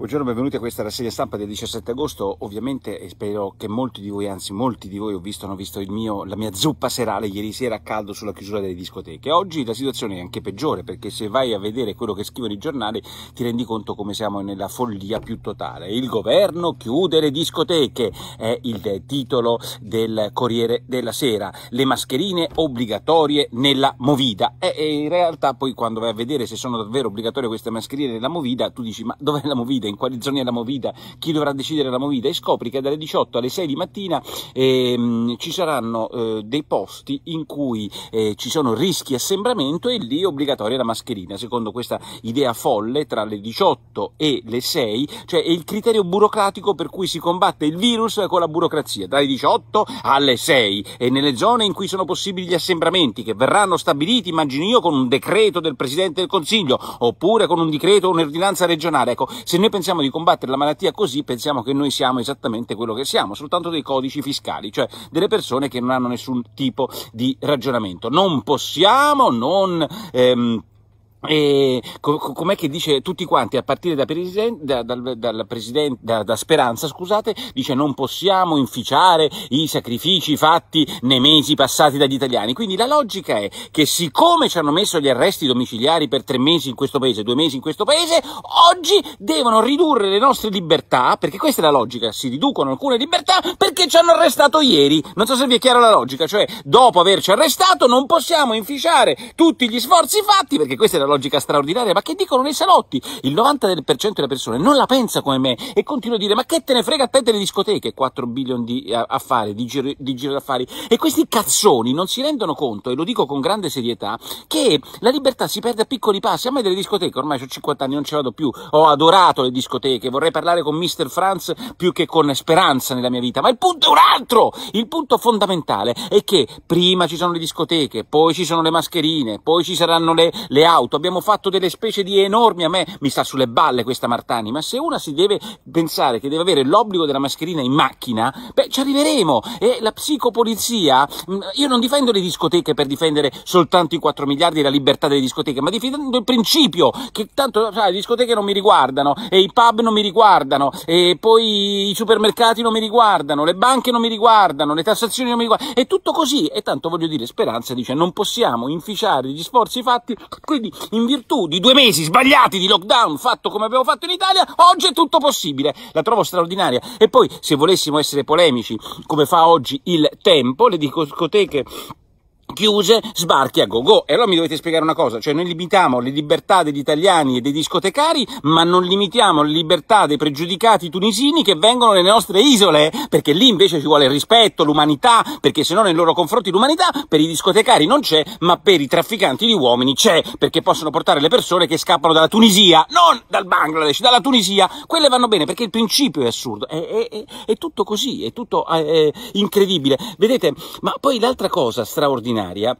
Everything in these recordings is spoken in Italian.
Buongiorno, benvenuti a questa rassegna stampa del 17 agosto. Ovviamente spero che molti di voi, anzi molti di voi ho visto, hanno visto mio, la mia zuppa serale ieri sera a caldo sulla chiusura delle discoteche. Oggi la situazione è anche peggiore perché se vai a vedere quello che scrivono i giornali ti rendi conto come siamo nella follia più totale. Il governo chiude le discoteche, è il titolo del Corriere della Sera. Le mascherine obbligatorie nella Movida. E, e in realtà poi quando vai a vedere se sono davvero obbligatorie queste mascherine nella Movida, tu dici ma dov'è la Movida? In quali zone è la movida, chi dovrà decidere la movida e scopri che dalle 18 alle 6 di mattina eh, ci saranno eh, dei posti in cui eh, ci sono rischi assembramento e lì è obbligatoria la mascherina, secondo questa idea folle tra le 18 e le 6, cioè è il criterio burocratico per cui si combatte il virus con la burocrazia, dalle 18 alle 6 e nelle zone in cui sono possibili gli assembramenti che verranno stabiliti, immagino io, con un decreto del Presidente del Consiglio oppure con un decreto o un'ordinanza regionale. Ecco, se noi pensiamo di combattere la malattia così, pensiamo che noi siamo esattamente quello che siamo, soltanto dei codici fiscali, cioè delle persone che non hanno nessun tipo di ragionamento. Non possiamo non ehm, e com'è che dice tutti quanti a partire da, president, da, da, da, Speranza, scusate, dice non possiamo inficiare i sacrifici fatti nei mesi passati dagli italiani. Quindi la logica è che siccome ci hanno messo gli arresti domiciliari per tre mesi in questo paese, due mesi in questo paese, oggi devono ridurre le nostre libertà, perché questa è la logica, si riducono alcune libertà perché ci hanno arrestato ieri. Non so se vi è chiara la logica, cioè dopo averci arrestato non possiamo inficiare tutti gli sforzi fatti, perché questa è la logica straordinaria, ma che dicono nei salotti? Il 90% delle persone non la pensa come me e continua a dire ma che te ne frega a te delle discoteche? 4 bilioni di affari, di giro, di giro d'affari. E questi cazzoni non si rendono conto, e lo dico con grande serietà, che la libertà si perde a piccoli passi. A me delle discoteche, ormai ho 50 anni, non ce vado più, ho adorato le discoteche, vorrei parlare con Mr. Franz più che con Speranza nella mia vita, ma il punto è un altro! Il punto fondamentale è che prima ci sono le discoteche, poi ci sono le mascherine, poi ci saranno le, le auto, abbiamo fatto delle specie di enormi, a me mi sta sulle balle questa Martani, ma se una si deve pensare che deve avere l'obbligo della mascherina in macchina, beh, ci arriveremo. E la psicopolizia, mm, io non difendo le discoteche per difendere soltanto i 4 miliardi e la libertà delle discoteche, ma difendo il principio che tanto sai, le discoteche non mi riguardano, e i pub non mi riguardano, e poi i supermercati non mi riguardano, le banche non mi riguardano, le tassazioni non mi riguardano, è tutto così. E tanto voglio dire, Speranza dice non possiamo inficiare gli sforzi fatti, quindi in virtù di due mesi sbagliati di lockdown fatto come abbiamo fatto in Italia, oggi è tutto possibile. La trovo straordinaria. E poi, se volessimo essere polemici, come fa oggi il tempo, le discoteche chiuse, sbarchi a go-go. E allora mi dovete spiegare una cosa, cioè noi limitiamo le libertà degli italiani e dei discotecari, ma non limitiamo le libertà dei pregiudicati tunisini che vengono nelle nostre isole, perché lì invece ci vuole il rispetto, l'umanità, perché se no nei loro confronti l'umanità per i discotecari non c'è, ma per i trafficanti di uomini c'è, perché possono portare le persone che scappano dalla Tunisia, non dal Bangladesh, dalla Tunisia. Quelle vanno bene perché il principio è assurdo, è, è, è, è tutto così, è tutto è incredibile. Vedete, ma poi l'altra cosa straordinaria Nah,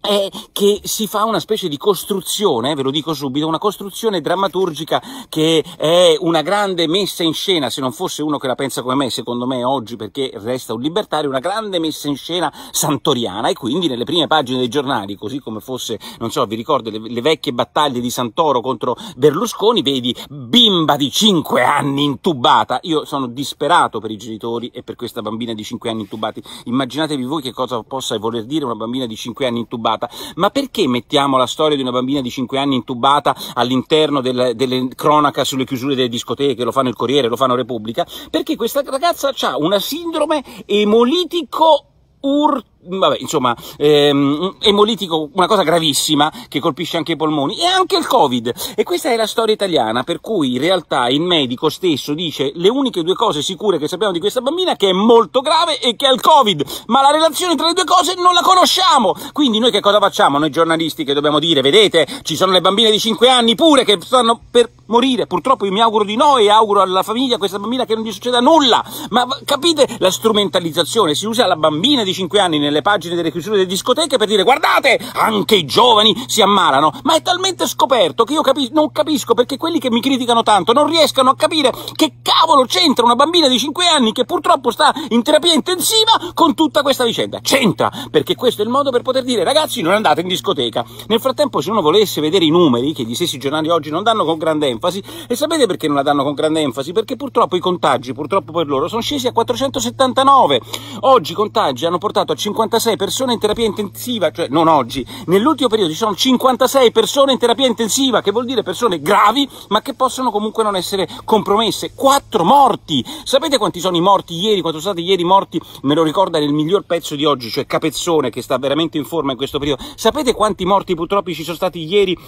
è che si fa una specie di costruzione, ve lo dico subito, una costruzione drammaturgica che è una grande messa in scena, se non fosse uno che la pensa come me, secondo me oggi perché resta un libertario, una grande messa in scena santoriana. E quindi nelle prime pagine dei giornali, così come fosse, non so, vi ricordo le, le vecchie battaglie di Santoro contro Berlusconi, vedi bimba di 5 anni intubata, io sono disperato per i genitori e per questa bambina di 5 anni intubati, immaginatevi voi che cosa possa voler dire una bambina di 5 anni intubata, intubata. Ma perché mettiamo la storia di una bambina di 5 anni intubata all'interno del, delle cronache sulle chiusure delle discoteche? Lo fanno il Corriere, lo fanno Repubblica? Perché questa ragazza ha una sindrome emolitico urticaria vabbè, insomma, ehm, emolitico, una cosa gravissima che colpisce anche i polmoni e anche il Covid. E questa è la storia italiana, per cui in realtà il medico stesso dice le uniche due cose sicure che sappiamo di questa bambina che è molto grave e che ha il Covid, ma la relazione tra le due cose non la conosciamo. Quindi noi che cosa facciamo? Noi giornalisti che dobbiamo dire, vedete, ci sono le bambine di 5 anni pure che stanno per morire. Purtroppo io mi auguro di no e auguro alla famiglia questa bambina che non gli succeda nulla. Ma capite la strumentalizzazione? Si usa la bambina di 5 anni nelle pagine delle chiusure delle discoteche per dire guardate, anche i giovani si ammalano, ma è talmente scoperto che io capi- non capisco perché quelli che mi criticano tanto non riescano a capire che cavolo c'entra una bambina di 5 anni che purtroppo sta in terapia intensiva con tutta questa vicenda. C'entra, perché questo è il modo per poter dire ragazzi non andate in discoteca. Nel frattempo se uno volesse vedere i numeri che gli stessi giornali oggi non danno con grande enfasi, e sapete perché non la danno con grande enfasi? Perché purtroppo i contagi, purtroppo per loro, sono scesi a 479. Oggi i contagi hanno portato a 56 persone in terapia intensiva, cioè non oggi, nell'ultimo periodo ci sono 56 persone in terapia intensiva, che vuol dire persone gravi, ma che possono comunque non essere compromesse. 4 morti! Sapete quanti sono i morti ieri, quanti sono stati ieri morti? Me lo ricorda nel miglior pezzo di oggi, cioè Capezzone, che sta veramente in forma in questo periodo. Sapete quanti morti purtroppo ci sono stati ieri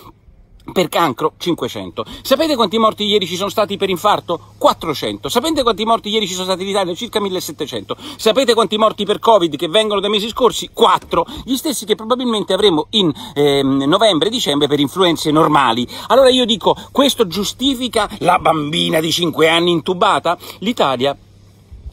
per cancro 500. Sapete quanti morti ieri ci sono stati per infarto? 400. Sapete quanti morti ieri ci sono stati in Italia? Circa 1700. Sapete quanti morti per Covid che vengono dai mesi scorsi? 4. Gli stessi che probabilmente avremo in ehm, novembre e dicembre per influenze normali. Allora io dico, questo giustifica la bambina di 5 anni intubata? L'Italia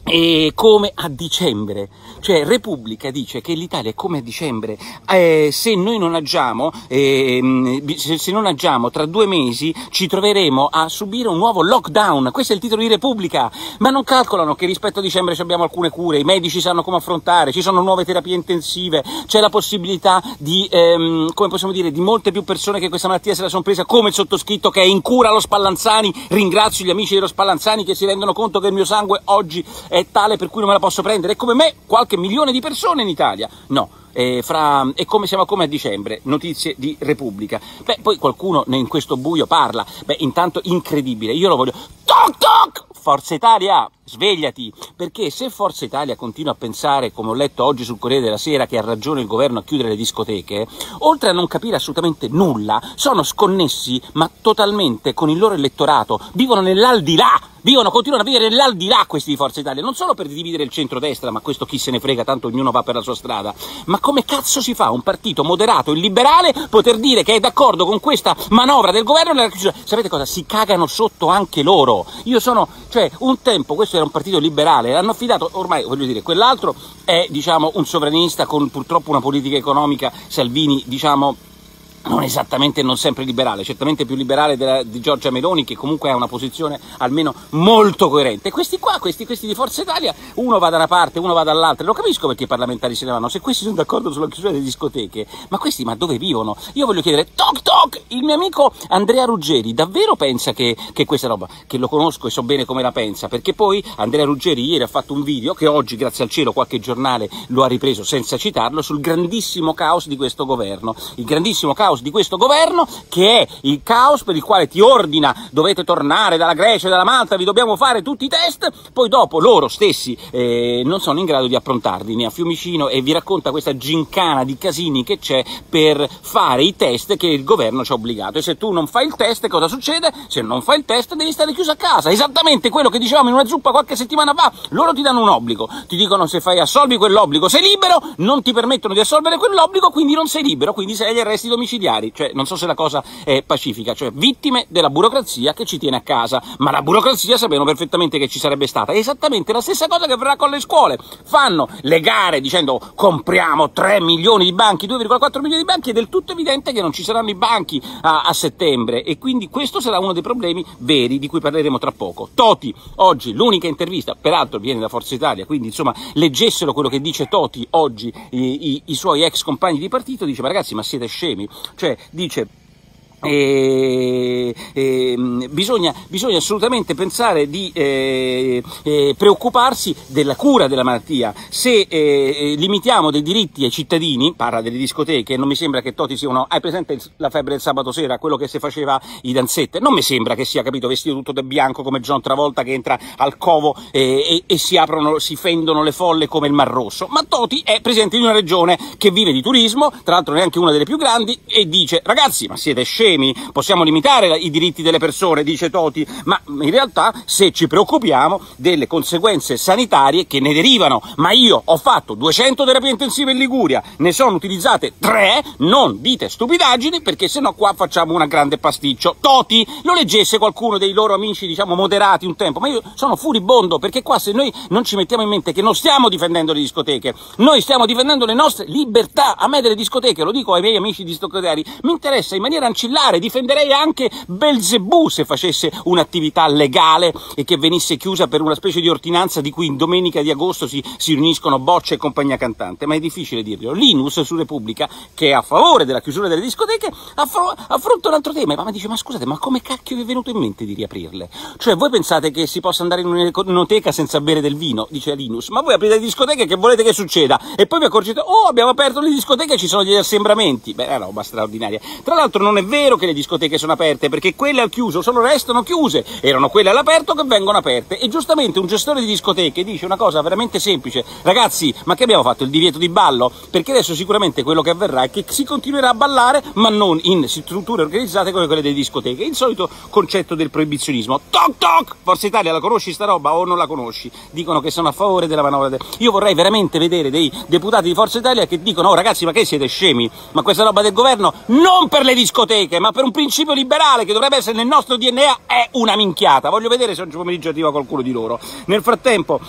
è come a dicembre, cioè Repubblica dice che l'Italia è come a dicembre, eh, se noi non agiamo, eh, se, se, non agiamo tra due mesi ci troveremo a subire un nuovo lockdown, questo è il titolo di Repubblica, ma non calcolano che rispetto a dicembre abbiamo alcune cure, i medici sanno come affrontare, ci sono nuove terapie intensive, c'è la possibilità di, ehm, come possiamo dire, di molte più persone che questa malattia se la sono presa, come il sottoscritto che è in cura allo Spallanzani, ringrazio gli amici dello Spallanzani che si rendono conto che il mio sangue oggi è tale per cui non me la posso prendere, è come me, qualche milione di persone in Italia. No, eh, fra, è come siamo come a dicembre, notizie di Repubblica. Beh, poi qualcuno in questo buio parla, beh, intanto incredibile, io lo voglio... Toc toc! Forza Italia, svegliati, perché se Forza Italia continua a pensare, come ho letto oggi sul Corriere della Sera, che ha ragione il governo a chiudere le discoteche, oltre a non capire assolutamente nulla, sono sconnessi, ma totalmente con il loro elettorato, vivono nell'aldilà, vivono, continuano a vivere nell'aldilà questi di Forza Italia, non solo per dividere il centrodestra, ma questo chi se ne frega, tanto ognuno va per la sua strada, ma come cazzo si fa un partito moderato e liberale poter dire che è d'accordo con questa manovra del governo nella? Sapete cosa? Si cagano sotto anche loro. Io sono, cioè, un tempo, questo era un partito liberale, l'hanno affidato, ormai voglio dire, quell'altro è, diciamo, un sovranista con purtroppo una politica economica, Salvini, diciamo, non esattamente non sempre liberale, certamente più liberale della, di Giorgia Meloni che comunque ha una posizione almeno molto coerente. Questi qua, questi, questi, di Forza Italia, uno va da una parte, uno va dall'altra, lo capisco perché i parlamentari se ne vanno, se questi sono d'accordo sulla chiusura delle discoteche, ma questi ma dove vivono? Io voglio chiedere, toc toc, il mio amico Andrea Ruggeri davvero pensa che, che questa roba, che lo conosco e so bene come la pensa, perché poi Andrea Ruggeri ieri ha fatto un video che oggi grazie al cielo qualche giornale lo ha ripreso senza citarlo sul grandissimo caos di questo governo, il grandissimo caos caos di questo governo, che è il caos per il quale ti ordina dovete tornare dalla Grecia dalla Malta, vi dobbiamo fare tutti i test, poi dopo loro stessi eh, non sono in grado di approntarli né a Fiumicino e vi racconta questa gincana di casini che c'è per fare i test che il governo ci ha obbligato. E se tu non fai il test, cosa succede? Se non fai il test devi stare chiuso a casa. Esattamente quello che dicevamo in una zuppa qualche settimana fa. Loro ti danno un obbligo, ti dicono se fai assolvi quell'obbligo sei libero, non ti permettono di assolvere quell'obbligo, quindi non sei libero, quindi sei agli arresti domiciliari familiari, cioè non so se la cosa è pacifica, cioè vittime della burocrazia che ci tiene a casa, ma la burocrazia sapevano perfettamente che ci sarebbe stata, è esattamente la stessa cosa che avverrà con le scuole, fanno le gare dicendo compriamo 3 milioni di banchi, 2,4 milioni di banchi, è del tutto evidente che non ci saranno i banchi a, a settembre. E quindi questo sarà uno dei problemi veri di cui parleremo tra poco. Toti, oggi l'unica intervista, peraltro viene da Forza Italia, quindi insomma leggessero quello che dice Toti oggi, i, i, i suoi ex compagni di partito, dice ma ragazzi ma siete scemi, cioè dice e, e, bisogna, bisogna, assolutamente pensare di eh, eh, preoccuparsi della cura della malattia. Se eh, limitiamo dei diritti ai cittadini, parla delle discoteche, non mi sembra che Toti sia uno. Hai presente la febbre del sabato sera, quello che si faceva i danzette? Non mi sembra che sia capito vestito tutto da bianco come John Travolta che entra al covo e, e si aprono, si fendono le folle come il Mar Rosso. Ma Toti è presidente di una regione che vive di turismo, tra l'altro neanche una delle più grandi, e dice: ragazzi, ma siete scemi scemi? Possiamo limitare i diritti delle persone, dice Toti, ma in realtà se ci preoccupiamo delle conseguenze sanitarie che ne derivano, ma io ho fatto 200 terapie intensive in Liguria, ne sono utilizzate 3, non dite stupidaggini perché sennò qua facciamo una grande pasticcio. Toti, lo leggesse qualcuno dei loro amici, diciamo, moderati un tempo, ma io sono furibondo perché qua se noi non ci mettiamo in mente che non stiamo difendendo le discoteche, noi stiamo difendendo le nostre libertà. A me delle discoteche, lo dico ai miei amici discotecari, mi interessa in maniera ancillare, difenderei anche Belzebù se facesse un'attività legale e che venisse chiusa per una specie di ordinanza di cui in domenica di agosto si, si riuniscono bocce e compagnia cantante, ma è difficile dirlo. Linus su Repubblica, che è a favore della chiusura delle discoteche, affronta un altro tema, ma dice, ma scusate, ma come cacchio vi è venuto in mente di riaprirle? Cioè, voi pensate che si possa andare in un'enoteca senza bere del vino, dice Linus, ma voi aprite le discoteche che volete che succeda? E poi vi accorgete, oh, abbiamo aperto le discoteche e ci sono degli assembramenti. Beh, è roba straordinaria. Tra l'altro non è vero che le discoteche sono aperte, perché quelle al chiuso sono, restano chiuse, erano quelle all'aperto che vengono aperte. E giustamente un gestore di discoteche dice una cosa veramente semplice, ragazzi, ma che abbiamo fatto il divieto di ballo? Perché adesso sicuramente quello che avverrà è che si continuerà a ballare, ma non in strutture organizzate come quelle delle discoteche. Il solito concetto del proibizionismo. Toc toc! Forza Italia, la conosci sta roba o non la conosci? Dicono che sono a favore della manovra. De... Io vorrei veramente vedere dei deputati di Forza Italia che dicono, oh ragazzi, ma che siete scemi? Ma questa roba del governo non per le discoteche, ma per un principio liberale che dovrebbe essere nel nostro DNA è una minchiata. Voglio vedere se oggi pomeriggio arriva qualcuno di loro. Nel frattempo,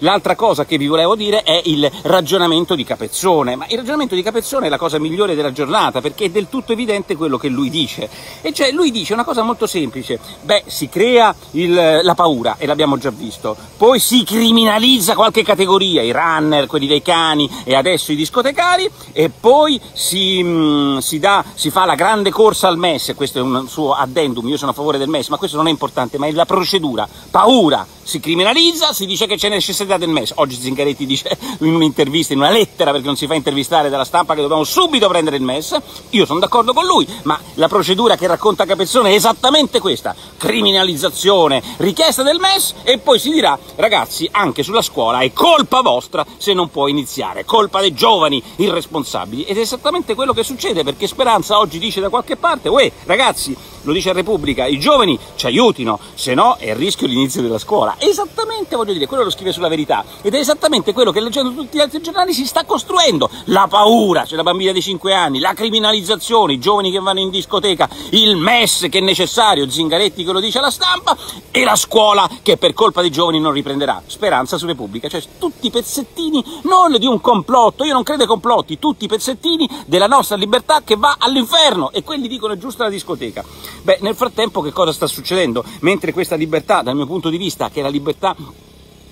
l'altra cosa che vi volevo dire è il ragionamento di Capezzone, ma il ragionamento di Capezzone è la cosa migliore della giornata perché è del tutto evidente quello che lui dice, e cioè lui dice una cosa molto semplice, beh si crea il, la paura e l'abbiamo già visto, poi si criminalizza qualche categoria, i runner, quelli dei cani e adesso i discotecari e poi si, mh, mm, si, dà, si fa la grande corsa al MES, questo è un suo addendum, io sono a favore del MES, ma questo non è importante, ma è la procedura, paura, si criminalizza, si dice che c'è necessità del MES. Oggi Zingaretti dice in un'intervista, in una lettera, perché non si fa intervistare dalla stampa, che dobbiamo subito prendere il MES. Io sono d'accordo con lui, ma la procedura che racconta Capezzone è esattamente questa. Criminalizzazione, richiesta del MES e poi si dirà, ragazzi, anche sulla scuola è colpa vostra se non può iniziare, colpa dei giovani irresponsabili. Ed è esattamente quello che succede, perché Speranza oggi dice da qualche parte, uè, ragazzi, lo dice Repubblica, i giovani ci aiutino, se no è a rischio l'inizio della scuola. Esattamente, voglio dire, quello lo scrive sulla verità, ed è esattamente quello che leggendo tutti gli altri giornali si sta costruendo. La paura, c'è la bambina di 5 anni, la criminalizzazione, i giovani che vanno in discoteca, il MES che è necessario, Zingaretti che lo dice alla stampa, e la scuola che per colpa dei giovani non riprenderà. Speranza su Repubblica, cioè tutti i pezzettini, non di un complotto, io non credo ai complotti, tutti i pezzettini della nostra libertà che va all'inferno, e quelli dicono è giusta la discoteca. Beh, nel frattempo che cosa sta succedendo? Mentre questa libertà, dal mio punto di vista, che è la libertà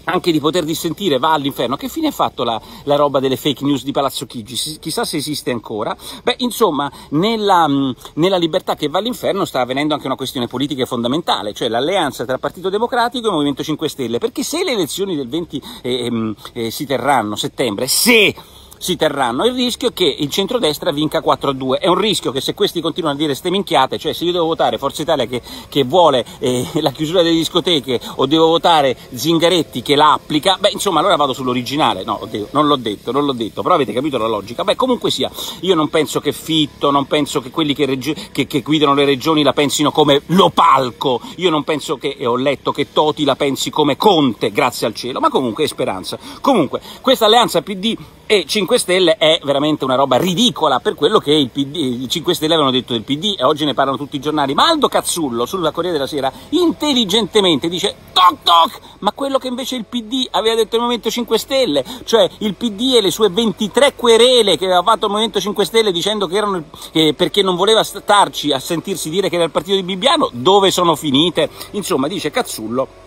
anche di poter dissentire va all'inferno. Che fine ha fatto la, la, roba delle fake news di Palazzo Chigi? Chissà se esiste ancora. Beh, insomma, nella, nella, libertà che va all'inferno sta avvenendo anche una questione politica fondamentale, cioè l'alleanza tra Partito Democratico e Movimento 5 Stelle. Perché se le elezioni del 20 eh, eh, si terranno a settembre, se si terranno. Il rischio è che il centrodestra vinca 4-2. È un rischio che se questi continuano a dire ste minchiate, cioè se io devo votare Forza Italia che, che vuole eh, la chiusura delle discoteche o devo votare Zingaretti che la applica, beh insomma allora vado sull'originale. No, oddio, non l'ho detto, non l'ho detto, però avete capito la logica. Beh comunque sia, io non penso che Fitto, non penso che quelli che, che, che guidano le regioni la pensino come Lopalco, io non penso che, e ho letto che Toti la pensi come Conte, grazie al cielo, ma comunque è speranza. Comunque, questa alleanza PD e 5 Stelle è veramente una roba ridicola per quello che il, PD, i 5 Stelle avevano detto del PD e oggi ne parlano tutti i giornali. Ma Aldo Cazzullo sulla Corriere della Sera intelligentemente dice toc toc, ma quello che invece il PD aveva detto il Movimento 5 Stelle, cioè il PD e le sue 23 querele che aveva fatto il Movimento 5 Stelle dicendo che erano eh, perché non voleva starci a sentirsi dire che era il partito di Bibbiano, dove sono finite? Insomma, dice Cazzullo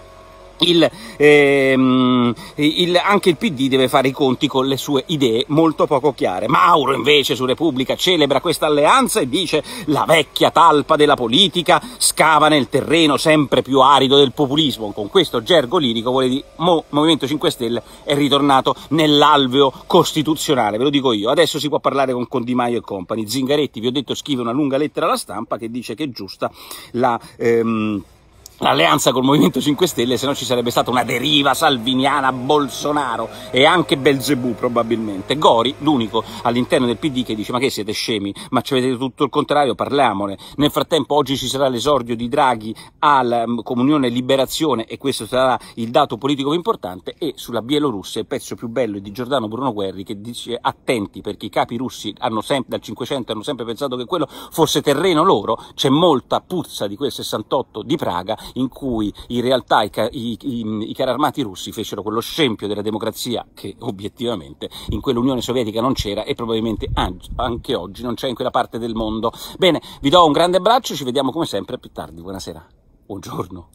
il, ehm, il, anche il PD deve fare i conti con le sue idee molto poco chiare. Mauro invece su Repubblica celebra questa alleanza e dice la vecchia talpa della politica scava nel terreno sempre più arido del populismo. Con questo gergo lirico vuole dire Mo, Movimento 5 Stelle è ritornato nell'alveo costituzionale, ve lo dico io. Adesso si può parlare con Condimaio e compagni. Zingaretti, vi ho detto, scrive una lunga lettera alla stampa che dice che è giusta la... Ehm, l'alleanza col Movimento 5 Stelle, se no ci sarebbe stata una deriva salviniana, Bolsonaro e anche Belzebù probabilmente. Gori, l'unico all'interno del PD che dice ma che siete scemi, ma ci vedete tutto il contrario, parliamone. Nel frattempo oggi ci sarà l'esordio di Draghi alla mm, Comunione Liberazione e questo sarà il dato politico più importante e sulla Bielorussia il pezzo più bello è di Giordano Bruno Guerri che dice attenti perché i capi russi hanno sempre, dal 500 hanno sempre pensato che quello fosse terreno loro, c'è molta puzza di quel 68 di Praga in cui in realtà i, i, i, i carri armati russi fecero quello scempio della democrazia che obiettivamente in quell'Unione Sovietica non c'era e probabilmente anche oggi non c'è in quella parte del mondo. Bene, vi do un grande abbraccio, ci vediamo come sempre più tardi. Buonasera, buongiorno.